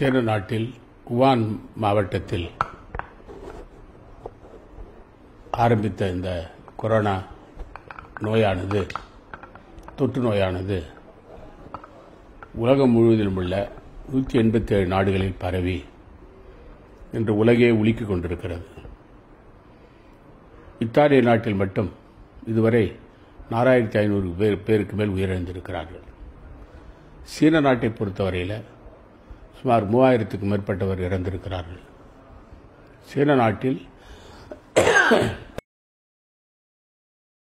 சேர நாட்டில் உவான் மாவட்டத்தில் ஆரம்பித்த இந்த கொரோனா நோயானது தொற்று நோயானது உலகம் முழுவதிலும் உள்ள நூற்றி எண்பத்தி ஏழு நாடுகளில் பரவி இன்று உலகே உலுக்கிக் கொண்டிருக்கிறது. இத்தாலிய நாட்டில் மட்டும் இதுவரை நாலாயிரத்தி ஐநூறு பேர் பேருக்கு மேல் உயிரிழந்திருக்கிறார்கள். சீன நாட்டை பொறுத்தவரையில் சுமார் மூவாயிரத்துக்கு மேற்பட்டவர் இறந்திருக்கிறார்கள். சீன நாட்டில்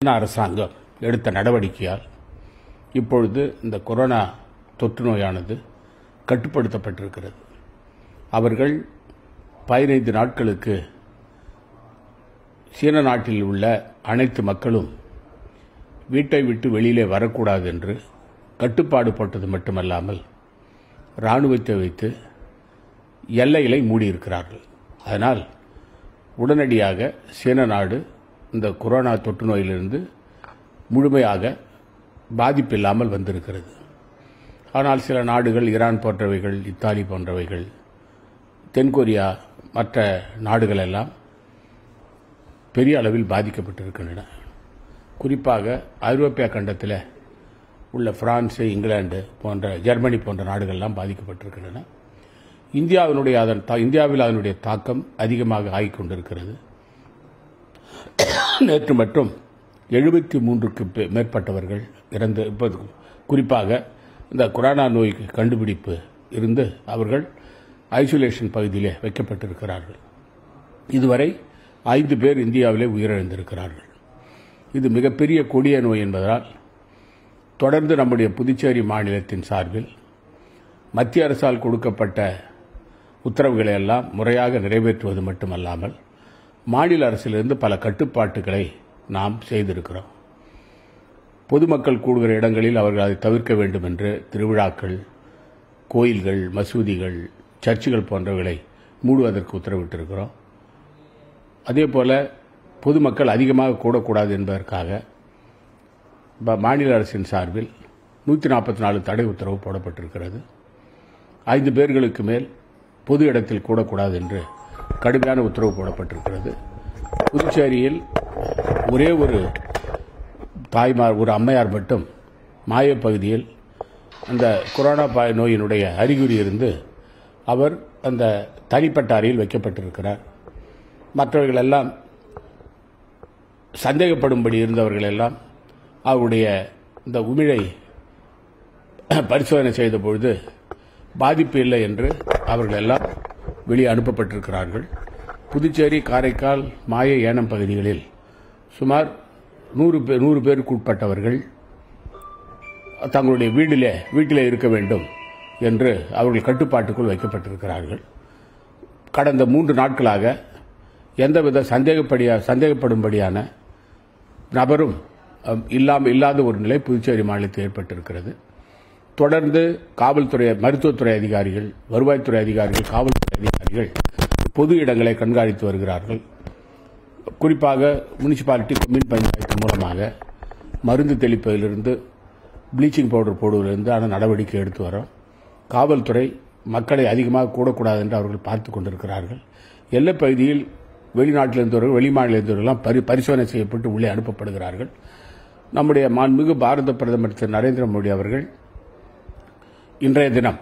சீன அரசாங்கம் எடுத்த நடவடிக்கையால் இப்பொழுது இந்த கொரோனா தொற்று நோயானது கட்டுப்படுத்தப்பட்டிருக்கிறது. அவர்கள் பதினைந்து நாட்களுக்கு சீன நாட்டில் உள்ள அனைத்து மக்களும் வீட்டை விட்டு வெளியிலே வரக்கூடாது என்று கட்டுப்பாடு போட்டது மட்டுமல்லாமல் இராணுவத்தை வைத்து எல்லைகளை மூடியிருக்கிறார்கள். அதனால் உடனடியாக சீன நாடு இந்த கொரோனா தொற்று நோயிலிருந்து முழுமையாக பாதிப்பில்லாமல் வந்திருக்கிறது. ஆனால் சில நாடுகள் ஈரான் போன்றவைகள் இத்தாலி போன்றவைகள் தென்கொரியா மற்ற நாடுகள் எல்லாம் பெரிய அளவில் பாதிக்கப்பட்டிருக்கின்றன. குறிப்பாக ஐரோப்பிய கண்டத்தில் உள்ள பிரான்ஸ் இங்கிலாந்து போன்ற ஜெர்மனி போன்ற நாடுகள்லாம் பாதிக்கப்பட்டிருக்கின்றன. இந்தியாவினுடைய அதன் தா- இந்தியாவில் அதனுடைய தாக்கம் அதிகமாக ஆகிக்கொண்டிருக்கிறது. நேற்று மட்டும் எழுபத்தி மூன்றுக்கு பே- மேற்பட்டவர்கள் இறந்து இப்போ குறிப்பாக இந்த கொரோனா நோய் கண்டுபிடிப்பு இருந்து அவர்கள் ஐசோலேஷன் பகுதியிலே வைக்கப்பட்டிருக்கிறார்கள். இதுவரை ஐந்து பேர் இந்தியாவிலே உயிரிழந்திருக்கிறார்கள். இது மிகப்பெரிய கொடிய நோய் என்பதால் தொடர்ந்து நம்முடைய புதுச்சேரி மாநிலத்தின் சார்பில் மத்திய அரசால் கொடுக்கப்பட்ட உத்தரவுகளை எல்லாம் முறையாக நிறைவேற்றுவது மட்டுமல்லாமல் மாநில அரசிலிருந்து பல கட்டுப்பாட்டுகளை நாம் செய்திருக்கிறோம். பொதுமக்கள் கூடுகிற இடங்களில் அவர்கள் அதை தவிர்க்க வேண்டும் என்று திருவிழாக்கள் கோயில்கள் மசூதிகள் சர்ச்சுகள் போன்றவைகளை மூடுவதற்கு உத்தரவிட்டிருக்கிறோம். அதே போல் பொதுமக்கள் அதிகமாக கூடக்கூடாது என்பதற்காக மாநில அரசின் சார்பில் நூற்றி நாற்பத்தி நாலு தடை உத்தரவு போடப்பட்டிருக்கிறது. ஐந்து பேர்களுக்கு மேல் பொது இடத்தில் கூடக்கூடாது என்று கடுமையான உத்தரவு போடப்பட்டிருக்கிறது. புதுச்சேரியில் ஒரே ஒரு தாய்மார் ஒரு அம்மையார் மட்டும் மாயப்பகுதியில் அந்த கொரோனா பா- நோயினுடைய அறிகுறி இருந்து அவர் அந்த தனிப்பட்ட அறையில் வைக்கப்பட்டிருக்கிறார். மற்றவர்கள் எல்லாம் சந்தேகப்படும்படி இருந்தவர்கள் எல்லாம் அவருடைய இந்த உமிழை பரிசோதனை செய்த பொழுது பாதிப்பு இல்லை என்று அவர்கள் எல்லாம் வெளியே அனுப்பப்பட்டிருக்கிறார்கள். புதுச்சேரி காரைக்கால் மாய ஏனம் பகுதிகளில் சுமார் நூறு பேர் நூறு பேருக்கு உட்பட்டவர்கள் தங்களுடைய வீட்டிலே வீட்டிலே இருக்க வேண்டும் என்று அவர்கள் கட்டுப்பாட்டுக்குள் வைக்கப்பட்டிருக்கிறார்கள். கடந்த மூன்று நாட்களாக எந்தவித சந்தேகப்படியா சந்தேகப்படும்படியான நபரும் இல்லாமல் இல்லாம இல்லாத ஒரு நிலை புதுச்சேரி மாநிலத்தில் ஏற்பட்டிருக்கிறது. தொடர்ந்து காவல்துறை மருத்துவத்துறை அதிகாரிகள் வருவாய்த்துறை அதிகாரிகள் காவல்துறை அதிகாரிகள் பொது இடங்களை கண்காணித்து வருகிறார்கள். குறிப்பாக முனிசிபாலிட்டி கொம்யூன் பஞ்சாயத்து மூலமாக மருந்து தெளிப்பதிலிருந்து ப்ளீச்சிங் பவுடர் போடுவதிலிருந்து ஆன நடவடிக்கை எடுத்து வரோம். காவல்துறை மக்களை அதிகமாக கூடக்கூடாது என்று அவர்கள் பார்த்து கொண்டிருக்கிறார்கள். எல்லைப் பகுதியில் வெளிநாட்டிலிருந்தவர்கள் வெளிமாநிலத்திலிருந்தவர்கள்லாம் பரி பரிசோதனை செய்யப்பட்டு உள்ளே அனுப்பப்படுகிறார்கள். நம்முடைய மாண்புமிகு பாரத பிரதமர் திரு நரேந்திர மோடி அவர்கள் இன்றைய தினம்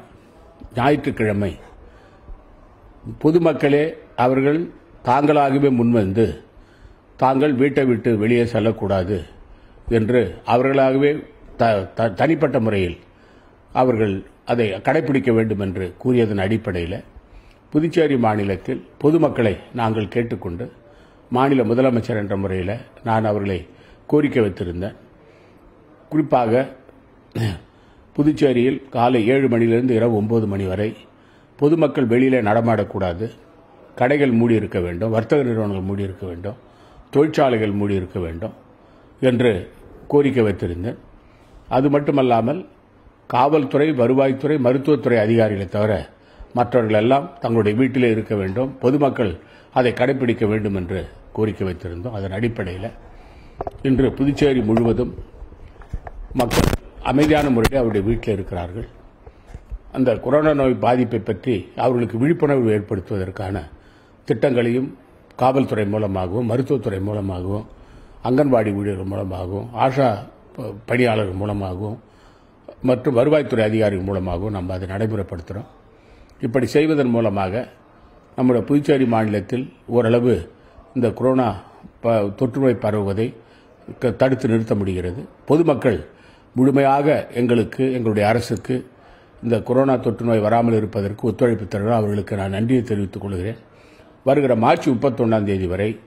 ஞாயிற்றுக்கிழமை பொதுமக்களே அவர்கள் தாங்களாகவே முன்வந்து தாங்கள் வீட்டை விட்டு வெளியே செல்லக்கூடாது என்று அவர்களாகவே த- த- தனிப்பட்ட முறையில் அவர்கள் அதை கடைபிடிக்க வேண்டும் என்று கூறியதன் அடிப்படையில் புதுச்சேரி மாநிலத்தில் பொதுமக்களை நாங்கள் கேட்டுக்கொண்டு மாநில முதலமைச்சர் என்ற முறையில் நான் அவர்களை கோரிக்கை வைத்திருந்தேன். குறிப்பாக புதுச்சேரியில் காலை ஏழு மணியிலிருந்து இரவு ஒன்பது மணி வரை பொதுமக்கள் வெளியிலே நடமாடக்கூடாது. கடைகள் மூடி இருக்க வேண்டும் வர்த்தக நிறுவனங்கள் மூடி இருக்க வேண்டும் தொழிற்சாலைகள் மூடி இருக்க வேண்டும் என்று கோரிக்கை வைத்திருந்தேன். அது மட்டுமல்லாமல் காவல்துறை வருவாய்த்துறை மருத்துவத்துறை அதிகாரிகளை தவிர மற்றவர்கள் எல்லாம் தங்களுடைய வீட்டிலே இருக்க வேண்டும். பொதுமக்கள் அதை கடைபிடிக்க வேண்டும் என்று கோரிக்கை வைத்திருந்தோம். அதன் அடிப்படையில் இன்று புதுச்சேரி முழுவதும் மக்கள் அமைதியான முறையில் அவருடைய வீட்டில் இருக்கிறார்கள். அந்த கொரோனா நோய் பாதிப்பை பற்றி அவர்களுக்கு விழிப்புணர்வு ஏற்படுத்துவதற்கான திட்டங்களையும் காவல்துறை மூலமாகவும் மருத்துவத்துறை மூலமாகவும் அங்கன்வாடி ஊழியர்கள் மூலமாகவும் ஆஷா ப- பணியாளர்கள் மூலமாகவும் மற்றும் வருவாய்த்துறை அதிகாரிகள் மூலமாகவும் நம்ம அதை நடைமுறைப்படுத்துகிறோம் இப்படி செய்வதன் மூலமாக நம்முடைய புதுச்சேரி மாநிலத்தில் ஓரளவு இந்த கொரோனா ப- தொற்றுநோய் பரவுவதை தடுத்து நிறுத்த முடிகிறது. பொதுமக்கள் முழுமையாக எங்களுக்கு எங்களுடைய அரசுக்கு இந்த கொரோனா தொற்றுநோய் வராமல் இருப்பதற்கு ஒத்துழைப்பு தருகிறோம் அவர்களுக்கு நான் நன்றியை தெரிவித்துக் கொள்கிறேன். வருகிற மார்ச் முப்பத்தொன்னாம் தேதி வரை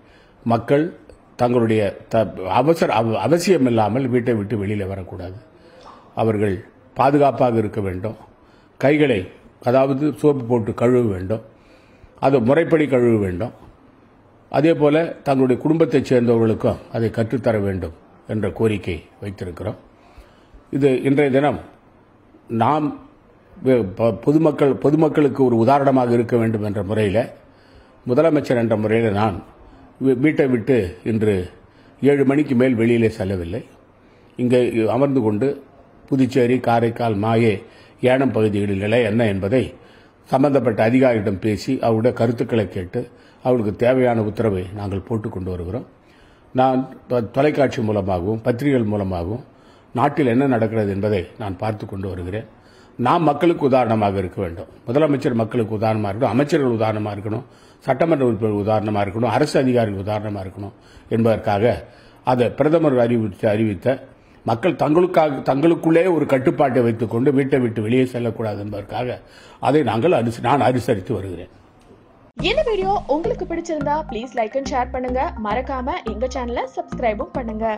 மக்கள் தங்களுடைய த- அவசர அவ- அவசியமில்லாமல் வீட்டை விட்டு வெளியில் வரக்கூடாது. அவர்கள் பாதுகாப்பாக இருக்க வேண்டும். கைகளை அதாவது சோப்பு போட்டு கழுவ வேண்டும். அது முறைப்படி கழுவ வேண்டும். அதே போல தங்களுடைய குடும்பத்தைச் சேர்ந்தவர்களுக்கும் அதை கற்றுத்தர வேண்டும் என்ற கோரிக்கை வைத்திருக்கிறோம். இது இன்றைய தினம் நாம் பொதுமக்கள் பொதுமக்களுக்கு ஒரு உதாரணமாக இருக்க வேண்டும் என்ற முறையில் முதலமைச்சர் என்ற முறையில் நான் வீட்டை விட்டு இன்று ஏழு மணிக்கு மேல் வெளியிலே செல்லவில்லை. இங்கே அமர்ந்து கொண்டு புதுச்சேரி காரைக்கால் மாயே ஏனம் பகுதிகளில் நிலை என்ன என்பதை சம்பந்தப்பட்ட அதிகாரியிடம் பேசி அவருடைய கருத்துக்களை கேட்டு அவருக்கு தேவையான உத்தரவை நாங்கள் போட்டு கொண்டு வருகிறோம். நான் தொலைக்காட்சி மூலமாகவும் பத்திரிகைகள் மூலமாகவும் நாட்டில் என்ன நடக்கிறது என்பதை நான் பார்த்து கொண்டு வருகிறேன். நாம் மக்களுக்கு உதாரணமாக இருக்க வேண்டும். முதலமைச்சர் மக்களுக்கு உதாரணமாக இருக்கணும் அமைச்சர்கள் உதாரணமாக இருக்கணும் சட்டமன்ற உறுப்பினர்கள் உதாரணமாக இருக்கணும் அரசு அதிகாரிகள் உதாரணமாக இருக்கணும் என்பதற்காக அதை பிரதமர் அறிவித்த அறிவித்த மக்கள் தங்களுக்காக தங்களுக்குள்ளே ஒரு கட்டுப்பாட்டை வைத்துக்கொண்டு வீட்டை விட்டு வெளியே செல்லக்கூடாது என்பதற்காக அதை நாங்கள் அனுச- நான் அனுசரித்து வருகிறேன். இந்த வீடியோ உங்களுக்கு பிடிச்சிருந்தா ப்ளீஸ் லைக் அண்ட் ஷேர் பண்ணுங்க. மறக்காம எங்க சேனலை சப்ஸ்கிரைபும் பண்ணுங்க.